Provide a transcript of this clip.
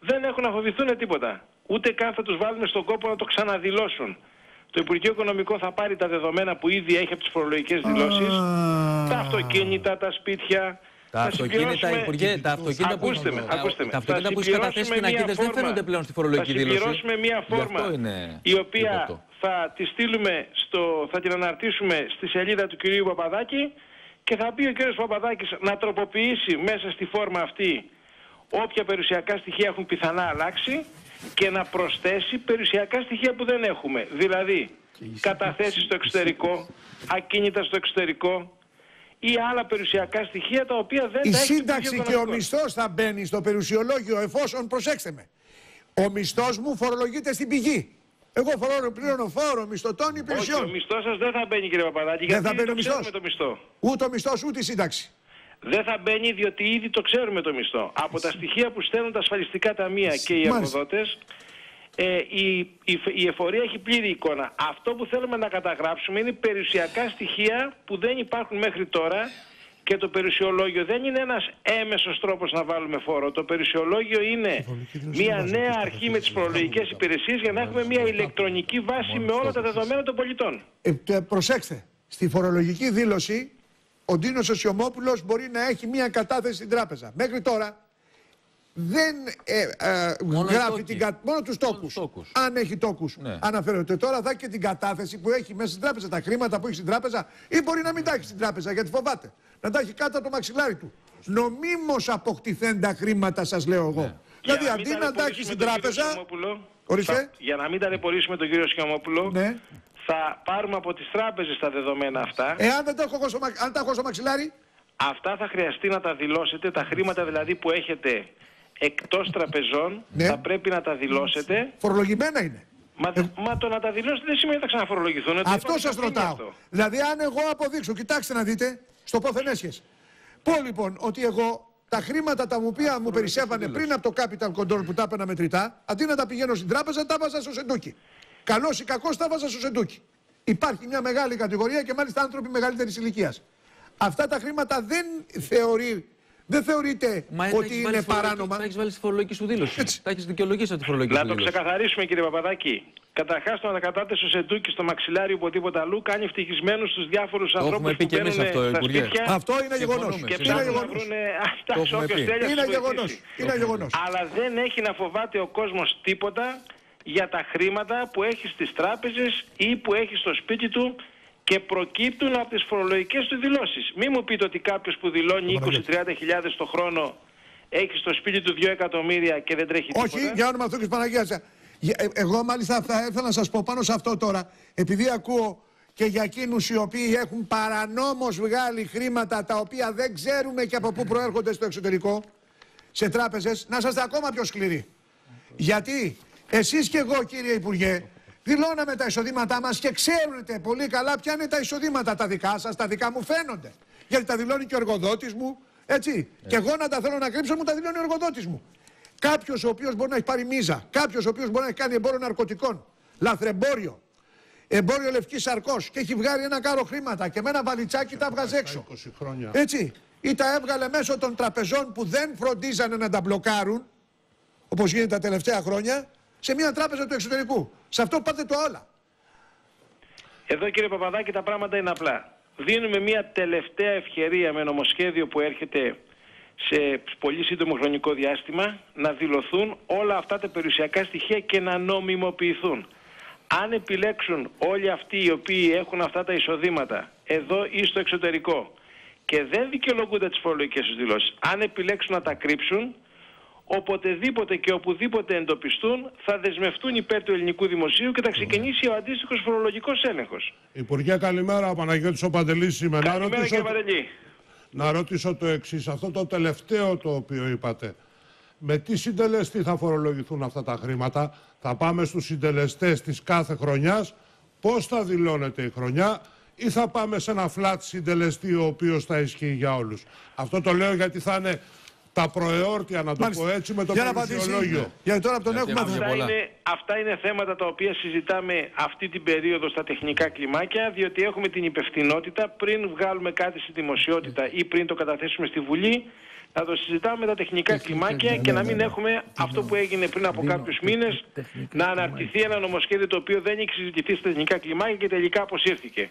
δεν έχουν να φοβηθούν τίποτα. Ούτε καν θα τους βάλουμε στον κόπο να το ξαναδηλώσουν. Το Υπουργείο Οικονομικό θα πάρει τα δεδομένα που ήδη έχει από τις φορολογικές δηλώσεις, τα αυτοκίνητα, τα σπίτια, Τα θα αυτοκίνητα, συμπληρώσουμε- Υπουργέ, τα αυτοκίνητα που, Ακούστε με, τα- ακούστε με. τα αυτοκίνητα Θα που έχεις καταθέσει συμπληρώσουμε πινακίδες μία δεν φόρμα. φαίνονται πλέον στη φορολογική θα δήλωση. συμπληρώσουμε μία Γι' φόρμα αυτό είναι η οποία λεπτό. θα τη στείλουμε στο, θα την αναρτήσουμε στη σελίδα του κυρίου Παπαδάκη και θα πει ο κύριος Παπαδάκης να τροποποιήσει μέσα στη φόρμα αυτή όποια περιουσιακά στοιχεία έχουν πιθανά αλλάξει και να προσθέσει περιουσιακά στοιχεία που δεν έχουμε. Δηλαδή, καταθέσεις στο εξωτερικό, ακίνητα στο εξωτερικό ή άλλα περιουσιακά στοιχεία τα οποία δεν Η τα έχει το σύνταξη Υπουργείο και ο Οικονομικών. μισθός θα μπαίνει στο περιουσιολόγιο εφόσον, προσέξτε με, ο μισθός μου φορολογείται στην πηγή. Εγώ φορολογώ, πληρώνω φόρο μισθωτών Όχι, ο υπηρεσιών. μισθός σας δεν θα μπαίνει κύριε Παπαδάκη, Δεν γιατί θα ήδη μπαίνει ο το ξέρουμε μισθός. το μισθό. Ούτε ο μισθός ούτε η σύνταξη. Δεν θα μπαίνει διότι ήδη το ξέρουμε το μισθό. Από τα στοιχεία που στέλνουν τα ασφαλιστικά ταμεία και οι Μάλιστα. εργοδότες, ε, η, η, η εφορία έχει πλήρη εικόνα. Αυτό που θέλουμε να καταγράψουμε είναι περιουσιακά στοιχεία που δεν υπάρχουν μέχρι τώρα και το περιουσιολόγιο δεν είναι ένας έμεσος τρόπος να βάλουμε φόρο. Το περιουσιολόγιο είναι μια νέα αρχή με τις φορολογικές υπηρεσίες για να έχουμε μια ηλεκτρονική βάση με όλα τα δεδομένα των πολιτών. Ε, τε- προσέξτε, στη φορολογική δήλωση ο Ντίνος Οσιομόπουλος μπορεί να έχει μία κατάθεση στην τράπεζα. Μέχρι τώρα δεν ε, ε, Μόνο οι γράφει τόκοι. την κα... μόνο τους Μόνο τόκους. τους τόκους. Αν έχει τόκους Ναι. αναφέρεται. Τώρα θα έχει και την κατάθεση που έχει μέσα στην τράπεζα, τα χρήματα που έχει στην τράπεζα ή μπορεί να μην τα έχει στην τράπεζα γιατί φοβάται. Να τα έχει κάτω από το μαξιλάρι του. Νομίμως αποκτηθέντα χρήματα σας λέω εγώ. Ναι. Δηλαδή Για να μην αντί να τα έχει ταλαιπωρήσουμε στην τον κύριο τράπεζα... Σιωμόπουλο, Ορίστε. θα- για να μην ταλαιπωρήσουμε τον κύριο Σιωμόπουλο, Ναι. Θα πάρουμε από τις τράπεζες τα δεδομένα αυτά. Εάν δεν τα έχω εγώ στο, μα- αν τα έχω στο μαξιλάρι, Αυτά θα χρειαστεί να τα δηλώσετε, τα χρήματα δηλαδή που έχετε εκτός τραπεζών, Ναι. θα πρέπει να τα δηλώσετε. φορολογημένα είναι. Μα, μα το να τα δηλώσετε δεν σημαίνει ότι θα ξαναφορολογηθούν. το Αυτό είπαμε σας πριν ρωτάω. αυτό. Δηλαδή αν εγώ αποδείξω, κοιτάξτε να δείτε, στο πόθεν έσχες. Πω λοιπόν ότι εγώ τα χρήματα τα οποία μου περισσεύανε πριν από το capital control που τα έπαιρνα μετρητά, αντί να τα πηγαίνω στην τράπεζα, τα βάζα στο σεντούκι. Καλός ή κακός τα βάζα στο σεντούκι. Υπάρχει μια μεγάλη κατηγορία και μάλιστα άνθρωποι μεγαλύτερης ηλικίας. Αυτά τα χρήματα δεν θεωρεί, δεν θεωρείται Μα τα ότι έχεις είναι βάλει στη φορολογική- παράνομα. Τα έχεις βάλει στη φορολογική σου δήλωση. Τα έχεις δικαιολογήσει από τη φορολογική Να σου το δήλωση. ξεκαθαρίσουμε κύριε Παπαδάκη. Καταρχάς, το ανακατάτεσο σεντούκι στο μαξιλάρι οπουδήποτε αλλού κάνει ευτυχισμένους τους διάφορους ανθρώπου έχουμε πει που και εμείς μπαίνουν αυτό, στα Υπουργέ. σπίτια Αυτό είναι γεγονός. Συμφωνούμε, και Είναι ψάχνουν να γεγονός. βρουν. Το Εντάξει, έχουμε όποιο πει. θέλει ας Είναι τους γεγονός. βοηθήσει. Είναι γεγονός. Αλλά δεν έχει να φοβάται ο κόσμος τίποτα για τα χρήματα που έχει στις τράπεζες ή που έχει στο σπίτι του και προκύπτουν από τις φορολογικές του δηλώσεις. Μην μου πείτε ότι κάποιος που δηλώνει 20-30 χιλιάδες το χρόνο έχει στο σπίτι του 2 εκατομμύρια και δεν τρέχει τίποτα; Όχι, για όνομα αυτού και Παναγίας. Ε, Εγώ μάλιστα θα ήθελα να σας πω πάνω σε αυτό τώρα, επειδή ακούω και για εκείνους οι οποίοι έχουν παρανόμως βγάλει χρήματα τα οποία δεν ξέρουμε και από πού προέρχονται στο εξωτερικό, σε τράπεζες, να είστε ακόμα πιο σκληροί. Γιατί εσείς και εγώ κύριε Υπουργέ, δηλώναμε τα εισοδήματά μας και ξέρετε πολύ καλά ποια είναι τα εισοδήματα τα δικά σας, τα δικά μου φαίνονται. Γιατί τα δηλώνει και ο εργοδότης μου, έτσι. Και εγώ να τα θέλω να κρύψω μου τα δηλώνει ο εργοδότης μου. Κάποιος ο οποίος μπορεί να έχει πάρει μίζα, κάποιος ο οποίος μπορεί να έχει κάνει εμπόριο ναρκωτικών, λαθρεμπόριο, εμπόριο λευκής σαρκός και έχει βγάλει ένα κάρο χρήματα και με ένα βαλιτσάκι τα βγάζει έξω. 20 χρόνια. Έτσι. Ή τα έβγαλε μέσω των τραπεζών που δεν φροντίζανε να τα μπλοκάρουν, όπως γίνεται τα τελευταία χρόνια, σε μια τράπεζα του εξωτερικού. Σε αυτό πάτε το όλα. Εδώ κύριε Παπαδάκη τα πράγματα είναι απλά. Δίνουμε μια τελευταία ευκαιρία με νομοσχέδιο που έρχεται σε πολύ σύντομο χρονικό διάστημα να δηλωθούν όλα αυτά τα περιουσιακά στοιχεία και να νομιμοποιηθούν. Αν επιλέξουν όλοι αυτοί οι οποίοι έχουν αυτά τα εισοδήματα εδώ ή στο εξωτερικό και δεν δικαιολογούνται τις φορολογικές τους δηλώσεις, αν επιλέξουν να τα κρύψουν, οποτεδήποτε και οπουδήποτε εντοπιστούν θα δεσμευτούν υπέρ του ελληνικού δημοσίου και θα ξεκινήσει ο αντίστοιχος φορολογικός έλεγχος. Υπουργέ, καλημέρα. Ο Παναγιώτης ο Παντελής είμαι. Να Καλημέρα ρωτήσω, κύριε Παντελή. να ρωτήσω το εξής. Αυτό το τελευταίο το οποίο είπατε. Με τι συντελεστή θα φορολογηθούν αυτά τα χρήματα; Θα πάμε στους συντελεστές της κάθε χρονιάς; Πώς θα δηλώνεται η χρονιά; Ή θα πάμε σε ένα flat συντελεστή ο οποίος θα ισχύει για όλους; Αυτό το λέω γιατί θα είναι τα προεόρτια, να το Μάλιστα. πω έτσι, με το Για να απαντήσει. περιουσιολόγιο. Γιατί τώρα από τον Γιατί έχουμε. άκουγε Αυτά πολλά. είναι, αυτά είναι θέματα τα οποία συζητάμε αυτή την περίοδο στα τεχνικά κλιμάκια, διότι έχουμε την υπευθυνότητα πριν βγάλουμε κάτι στη δημοσιότητα ή πριν το καταθέσουμε στη Βουλή, να το συζητάμε με τα τεχνικά κλιμάκια και να μην έχουμε αυτό που έγινε πριν από κάποιους μήνες να αναρτηθεί ένα νομοσχέδιο το οποίο δεν έχει συζητηθεί στα τεχνικά κλιμάκια και τελικά αποσύρθηκε.